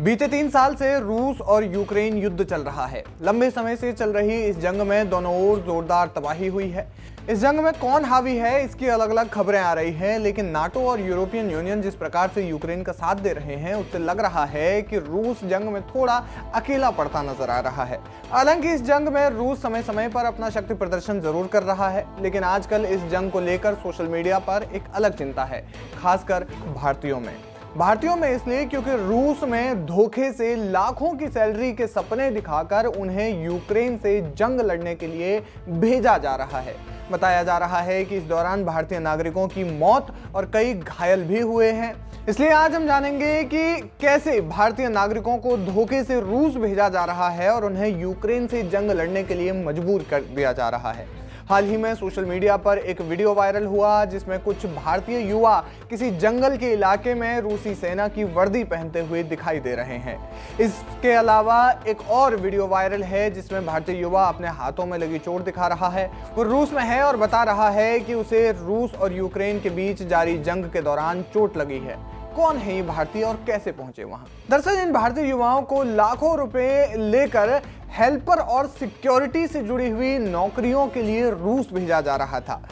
बीते तीन साल से रूस और यूक्रेन युद्ध चल रहा है। लंबे समय से चल रही इस जंग में दोनों ओर जोरदार तबाही हुई है। इस जंग में कौन हावी है, इसकी अलग अलग खबरें आ रही हैं, लेकिन नाटो और यूरोपियन यूनियन जिस प्रकार से यूक्रेन का साथ दे रहे हैं, उससे लग रहा है कि रूस जंग में थोड़ा अकेला पड़ता नज़र आ रहा है। हालाँकि इस जंग में रूस समय समय पर अपना शक्ति प्रदर्शन ज़रूर कर रहा है, लेकिन आजकल इस जंग को लेकर सोशल मीडिया पर एक अलग चिंता है, खासकर भारतीयों में। भारतीयों में इसलिए क्योंकि रूस में धोखे से लाखों की सैलरी के सपने दिखाकर उन्हें यूक्रेन से जंग लड़ने के लिए भेजा जा रहा है। बताया जा रहा है कि इस दौरान भारतीय नागरिकों की मौत और कई घायल भी हुए हैं। इसलिए आज हम जानेंगे कि कैसे भारतीय नागरिकों को धोखे से रूस भेजा जा रहा है और उन्हें यूक्रेन से जंग लड़ने के लिए मजबूर कर दिया जा रहा है। हाल ही में सोशल मीडिया पर एक वीडियो वायरल हुआ जिसमें कुछ भारतीय युवा किसी जंगल के इलाके में रूसी सेना की वर्दी पहनते हुए दिखाई दे रहे हैं। इसके अलावा एक और वीडियो वायरल है जिसमें भारतीय युवा अपने हाथों में लगी चोट दिखा रहा है। वो रूस में है और बता रहा है कि उसे रूस और यूक्रेन के बीच जारी जंग के दौरान चोट लगी है। कौन है ये भारतीय और कैसे पहुँचे वहाँ? दरअसल इन भारतीय युवाओं को लाखों रुपए लेकर हेल्पर और सिक्योरिटी से जुड़ी हुई नौकरियों के लिए रूस भेजा जा रहा था।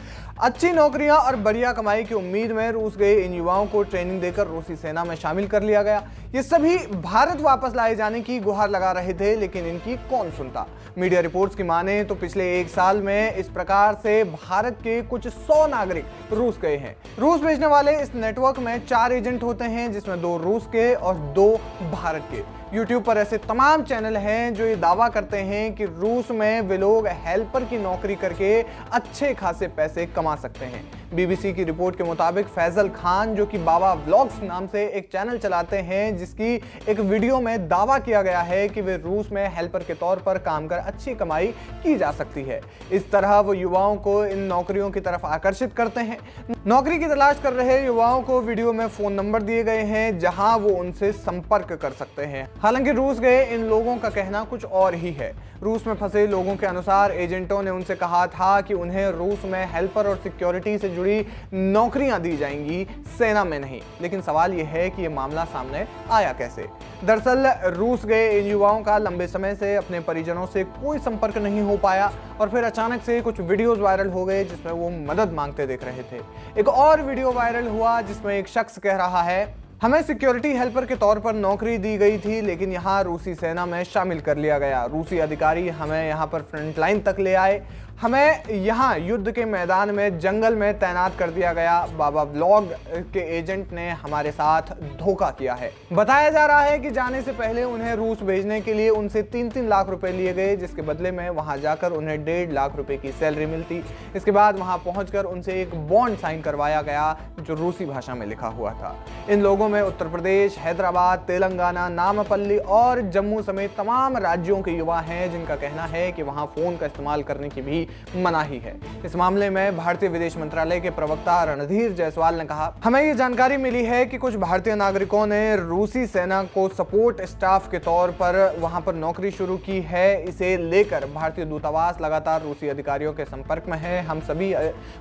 अच्छी नौकरियाँ और बढ़िया कमाई की उम्मीद में रूस गए। इन युवाओं को ट्रेनिंग देकर रूसी सेना में शामिल कर लिया गया। ये सभी भारत वापस लाए जाने की गुहार लगा रहे थे, लेकिन इनकी कौन सुनता? मीडिया रिपोर्ट्स की माने तो पिछले एक साल में इस प्रकार से भारत के कुछ सौ नागरिक रूस गए हैं। रूस भेजने वाले इस नेटवर्क में चार एजेंट होते हैं, जिसमें दो रूस के और दो भारत के। यूट्यूब पर ऐसे तमाम चैनल हैं जो ये दावा करते हैं कि रूस में वे लोग हेल्पर की नौकरी करके अच्छे खासे पैसे कमा सकते हैं। बीबीसी की रिपोर्ट के मुताबिक फैजल खान, जो कि बाबा व्लॉग्स नाम से एक चैनल चलाते हैं, जिसकी एक वीडियो में दावा किया गया है कि वे रूस में हेल्पर के तौर पर काम कर अच्छी कमाई की जा सकती है। इस तरह वो युवाओं को इन नौकरियों की तरफ़ आकर्षित करते हैं। नौकरी की तलाश कर रहे युवाओं को वीडियो में फ़ोन नंबर दिए गए हैं, जहाँ वो उनसे संपर्क कर सकते हैं। हालाँकि रूस गए इन लोगों का कहना कुछ और ही है। रूस में फंसे लोगों के अनुसार एजेंटों ने उनसे कहा था कि उन्हें रूस में हेल्पर और सिक्योरिटी से जुड़ी नौकरियाँ दी जाएँगी, सेना में नहीं। लेकिन सवाल यह है कि यह मामला सामने आया कैसे? दरअसल, रूस गए इन युवाओं का लंबे समय से अपने परिजनों से कोई संपर्क नहीं हो पाया और फिर अचानक से कुछ वीडियोस वायरल हो गए जिसमें वो मदद मांगते देख रहे थे। एक और वीडियो वायरल हुआ जिसमें एक शख्स कह रहा है हमें सिक्योरिटी हेल्पर के तौर पर नौकरी दी गई थी, लेकिन यहाँ रूसी सेना में शामिल कर लिया गया। रूसी अधिकारी हमें यहाँ पर फ्रंट लाइन तक ले आए। हमें यहाँ युद्ध के मैदान में, जंगल में तैनात कर दिया गया बाबा ब्लॉग के एजेंट ने हमारे साथ धोखा किया है। बताया जा रहा है कि जाने से पहले उन्हें रूस भेजने के लिए उनसे तीन तीन लाख रुपए लिए गए, जिसके बदले में वहाँ जाकर उन्हें डेढ़ लाख रुपए की सैलरी मिलती। इसके बाद वहाँ पहुंचकर उनसे एक बॉन्ड साइन करवाया गया, जो रूसी भाषा में लिखा हुआ था। इन लोगों में उत्तर प्रदेश, हैदराबाद, तेलंगाना, नामपल्ली और जम्मू समेत तमाम राज्यों के युवा हैं, जिनका कहना है कि वहाँ फ़ोन का इस्तेमाल करने की भी मनाही है इस मामले में भारतीय विदेश मंत्रालय के प्रवक्ता रणधीर जायसवाल ने कहा, हमें ये जानकारी मिली है कि कुछ भारतीय नागरिकों ने रूसी सेना को सपोर्ट स्टाफ के तौर पर वहाँ पर नौकरी शुरू की है। इसे लेकर भारतीय दूतावास लगातार रूसी अधिकारियों के संपर्क में है। हम सभी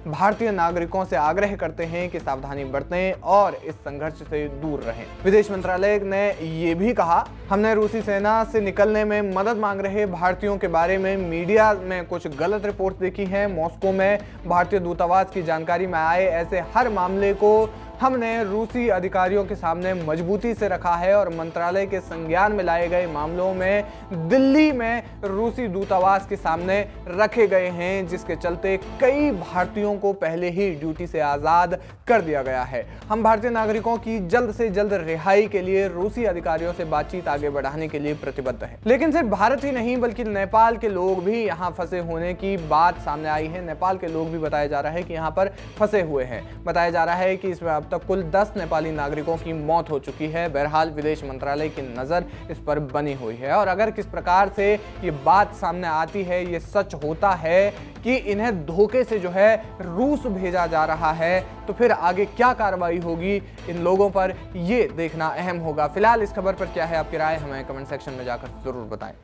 भारतीय नागरिकों से आग्रह करते हैं कि सावधानी बरतें और इस संघर्ष से दूर रहें। विदेश मंत्रालय ने यह भी कहा हमने रूसी सेना से निकलने में मदद मांग रहे भारतीयों के बारे में मीडिया में कुछ गलत रिपोर्ट देखी हैं। मॉस्को में भारतीय दूतावास की जानकारी में आए ऐसे हर मामले को हमने रूसी अधिकारियों के सामने मजबूती से रखा है और मंत्रालय के संज्ञान में लाए गए मामलों में दिल्ली में रूसी दूतावास के सामने रखे गए हैं, जिसके चलते कई भारतीयों को पहले ही ड्यूटी से आज़ाद कर दिया गया है। हम भारतीय नागरिकों की जल्द से जल्द रिहाई के लिए रूसी अधिकारियों से बातचीत आगे बढ़ाने के लिए प्रतिबद्ध है। लेकिन सिर्फ़ भारत ही नहीं, बल्कि नेपाल के लोग भी यहाँ फंसे होने की बात सामने आई है। नेपाल के लोग भी बताया जा रहा है कि यहाँ पर फंसे हुए हैं। बताया जा रहा है कि इसमें तक कुल 10 नेपाली नागरिकों की मौत हो चुकी है। बहरहाल विदेश मंत्रालय की नज़र इस पर बनी हुई है। और अगर किस प्रकार से ये बात सामने आती है, ये सच होता है कि इन्हें धोखे से जो है रूस भेजा जा रहा है तो फिर आगे क्या कार्रवाई होगी, इन लोगों पर ये देखना अहम होगा। फ़िलहाल इस खबर पर क्या है आपकी राय, हमें कमेंट सेक्शन में जाकर ज़रूर बताएँ।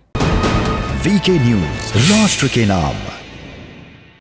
वीके न्यूज़, राष्ट्र के नाम।